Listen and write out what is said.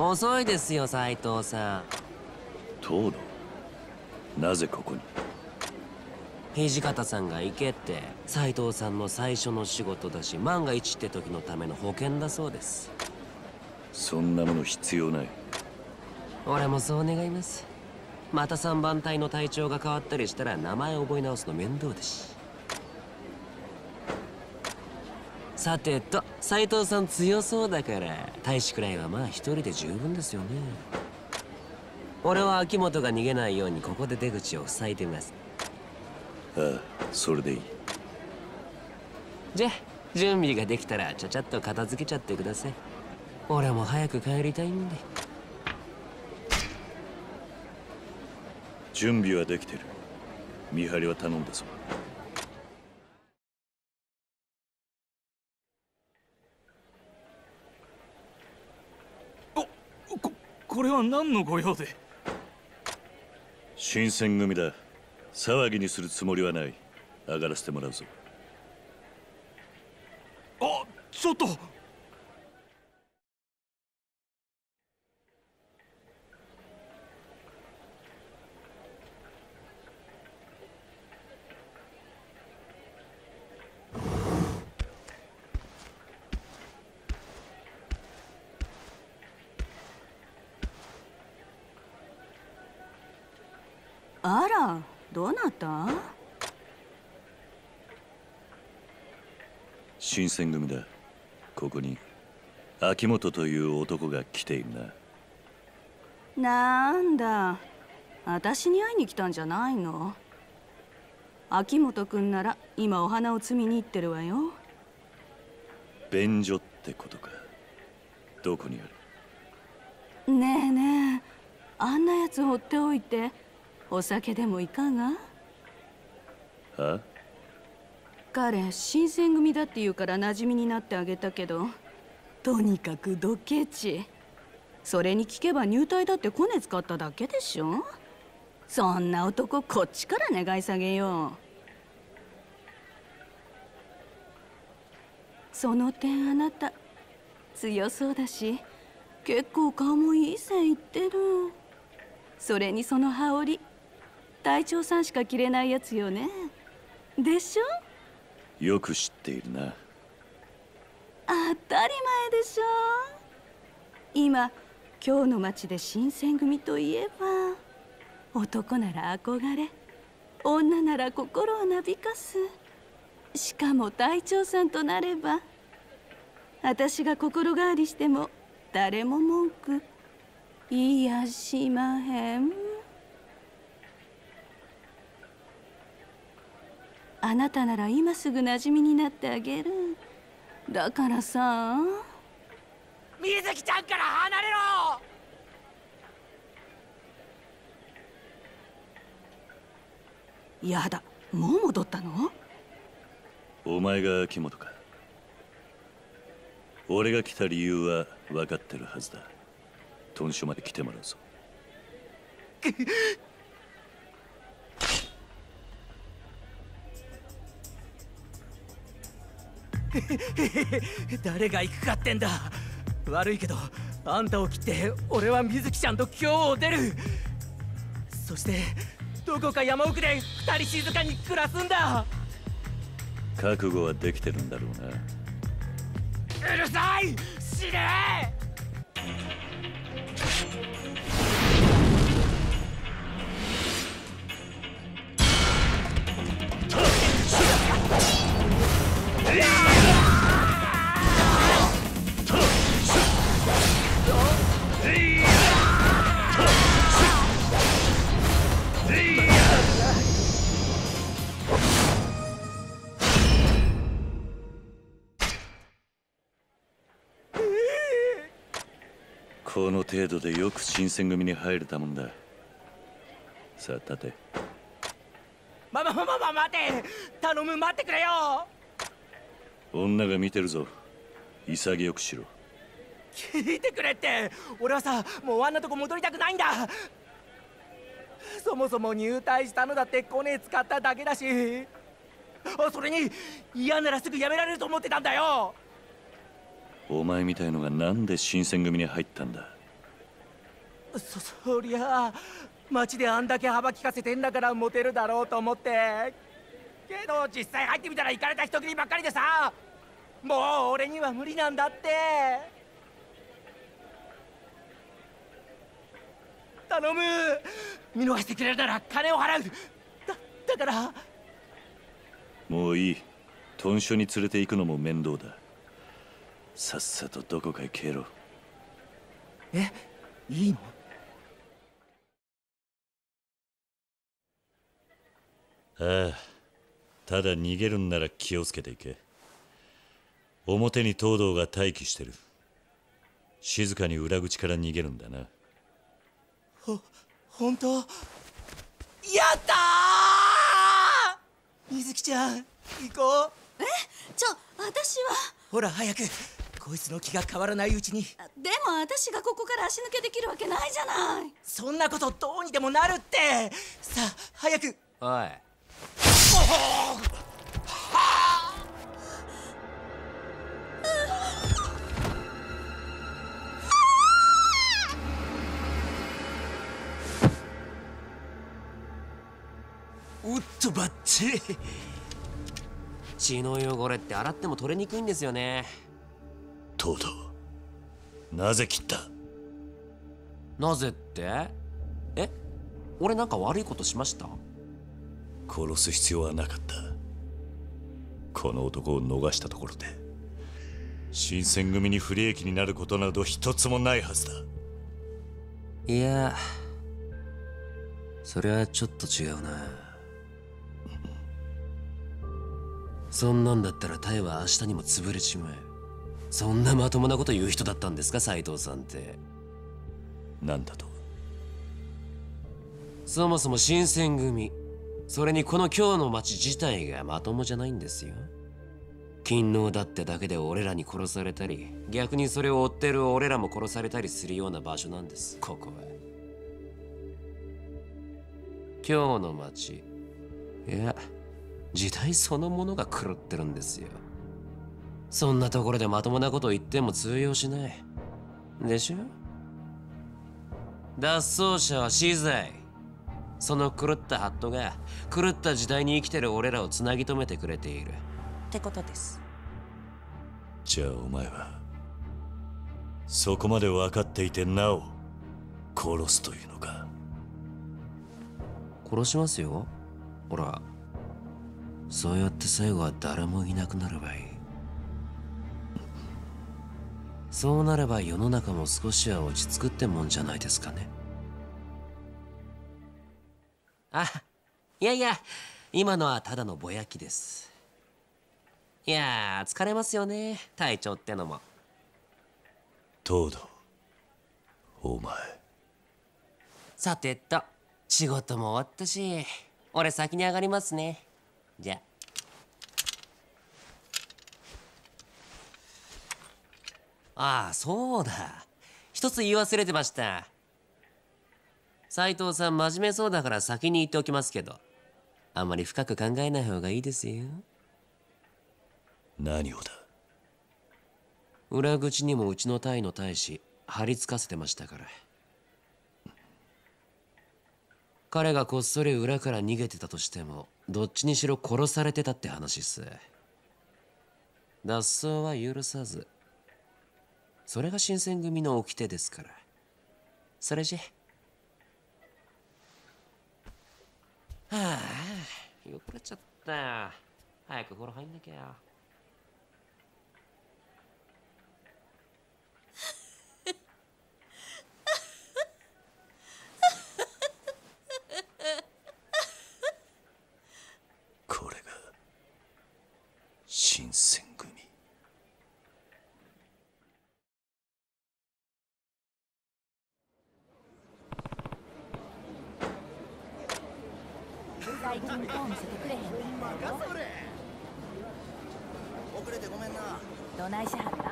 遅いですよ斉藤さん。東堂なぜここに？土方さんが行けって斉藤さんの最初の仕事だし万が一って時のための保険だそうです。そんなもの必要ない。俺もそう願います。また3番隊の隊長が変わったりしたら名前覚え直すの面倒だしさてと斉藤さん強そうだから大使くらいはまあ一人で十分ですよね。俺は秋元が逃げないようにここで出口を塞いでます。ああそれでいい。じゃあ準備ができたらちゃちゃっと片付けちゃってください。俺も早く帰りたいんで。準備はできてる。見張りは頼んだぞおここれは何の御用で？新選組だ。騒ぎにするつもりはない。上がらせてもらうぞ。あちょっとあらどなた？新選組だ。ここに秋元という男が来ているな。なんだ私に会いに来たんじゃないの？秋元君なら今お花を摘みに行ってるわよ。便所ってことか。どこにある？ねえねえあんなやつ放っておいてお酒でもいかが？は？彼新選組だって言うから馴染みになってあげたけどとにかくドケチ。それに聞けば入隊だってコネ使っただけでしょ？そんな男こっちから願い下げよう。その点あなた強そうだし結構顔もいい線いってる。それにその羽織隊長さんしか着れないやつよね。でしょ？よく知っているな。当たり前でしょ。今今日の町で新選組といえば男なら憧れ女なら心をなびかす。しかも隊長さんとなれば私が心変わりしても誰も文句言いやしまへんあなたなら今すぐ馴染みになってあげる。だからさ。水木ちゃんから離れろ！やだ。もう戻ったの？お前が秋元か。俺が来た理由は分かってるはずだ。豚書まで来てもらうぞ 誰が行くかってんだ。悪いけどあんたを切って俺は水木ちゃんと今日を出る。そしてどこか山奥で二人静かに暮らすんだ。覚悟はできてるんだろうな。うるさい！死ね！こ 程度でよく新選組に入れたもんだ。さあ立て。ままままま待て。頼む待ってくれよ。女が見てるぞ。潔くしろ。聞いてくれって。俺はさもうあんなとこ戻りたくないんだ。そもそも入隊したのだってコネ使っただけだし。あそれに嫌ならすぐ辞められると思ってたんだよ。お前みたいのがなんで新選組に入ったんだそそりゃあ街であんだけ幅利かせてんだからモテるだろうと思って。けど実際入ってみたら行かれた人斬りばっかりでさ。もう俺には無理なんだって。頼む。見逃してくれるなら金を払う。だだから。もういい。豚書に連れて行くのも面倒だ。さっさとどこかへ消えろえいいの？ああただ逃げるんなら気をつけていけ。表に東堂が待機してる。静かに裏口から逃げるんだな。ほ本当？やったー！水木ちゃん行こう。え？ちょ私は。ほら早く。こいつの気が変わらないうちに。でも私がここから足抜けできるわけないじゃない。そんなことどうにでもなるって。さあ早く。おいおっとばっちり。血の汚れって洗っても取れにくいんですよね。東堂なぜ切った？なぜって？え？俺なんか悪いことしました？殺す必要はなかった。この男を逃したところで新選組に不利益になることなど一つもないはずだ。いやそれはちょっと違うな。そんなんだったらタイは明日にも潰れちまえそんなまともなこと言う人だったんですか斎藤さんって。なんだと。そもそも新選組それにこの今日の町自体がまともじゃないんですよ。勤労だってだけで俺らに殺されたり逆にそれを追ってる俺らも殺されたりするような場所なんですここは。今日の町いや時代そのものが狂ってるんですよ。そんなところでまともなこと言っても通用しない。でしょ？脱走者は死罪。その狂ったハットが狂った時代に生きてる俺らをつなぎ止めてくれている。ってことです。じゃあお前はそこまで分かっていてなお殺すというのか？殺しますよ。ほらそうやって最後は誰もいなくなればいい。そうなれば世の中も少しは落ち着くってもんじゃないですかねあいやいや今のはただのぼやきです。いやー疲れますよね隊長ってのも。東堂お前。さてと仕事も終わったし俺先に上がりますね。じゃあ。あそうだ。一つ言い忘れてました斉藤さん真面目そうだから先に言っておきますけどあんまり深く考えない方がいいですよ。何をだ？裏口にもうちの隊の大使貼り付かせてましたから。彼がこっそり裏から逃げてたとしてもどっちにしろ殺されてたって話っす。脱走は許さず。それが新選組の掟ですから。それじゃはあ。酔っ払っちゃった早く風呂入んなきゃこれが新選組見せてくれへん遅れてごめんな。どないしはった？